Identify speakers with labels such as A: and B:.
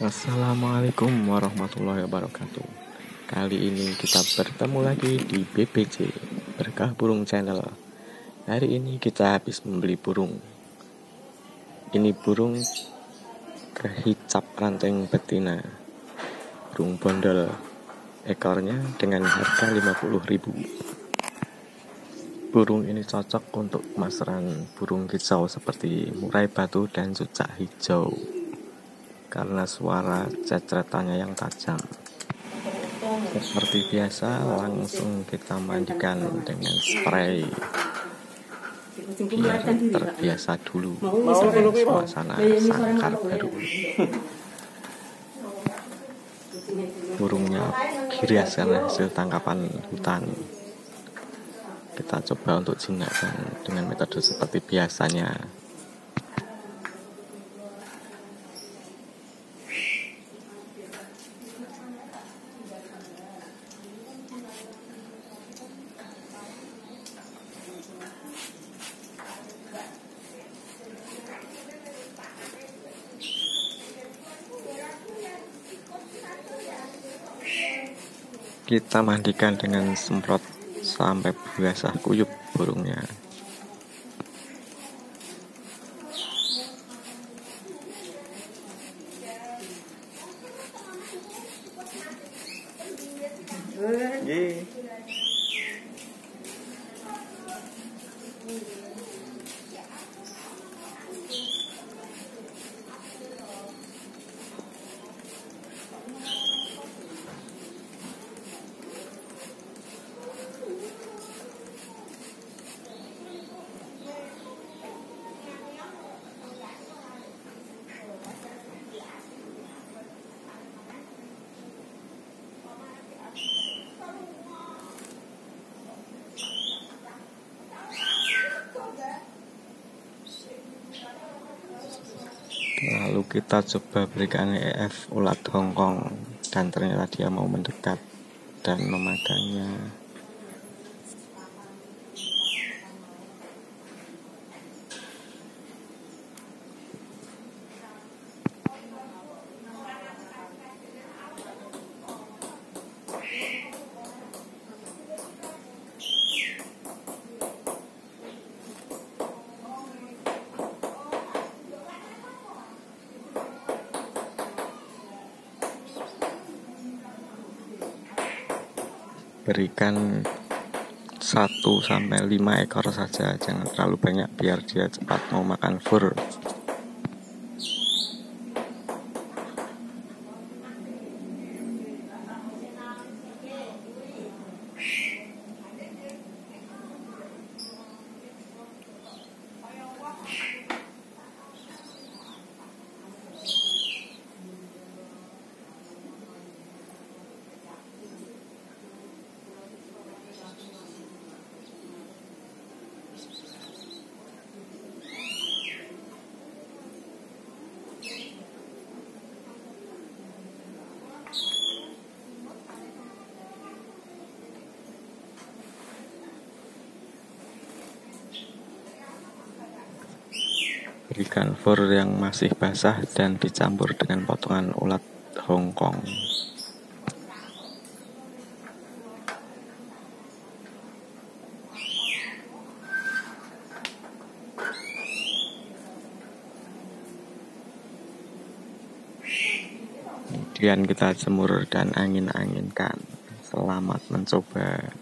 A: Assalamualaikum warahmatullahi wabarakatuh. Kali ini kita bertemu lagi di BPC Berkah Burung Channel. Hari ini kita habis membeli burung. Ini burung kehicap ranting betina. Burung bondol. Ekornya dengan harga 50.000 Burung ini cocok untuk pemasaran burung kicau seperti murai batu dan cucak hijau karena suara cecetannya yang tajam. Seperti biasa, langsung kita mandikan dengan spray biar terbiasa dulu suasana sangkar baru. Burungnya kirias karena hasil tangkapan hutan. Kita coba untuk jinakkan dengan metode seperti biasanya. Kita mandikan dengan semprot sampai basah kuyup burungnya. Lalu kita coba berikan EF ulat Hongkong dan ternyata dia mau mendekat dan memagangnya. Berikan 1 sampai 5 ekor saja, jangan terlalu banyak biar dia cepat mau makan fur. Berikan fur yang masih basah dan dicampur dengan potongan ulat Hongkong. Kemudian kita jemur dan angin-anginkan. Selamat mencoba.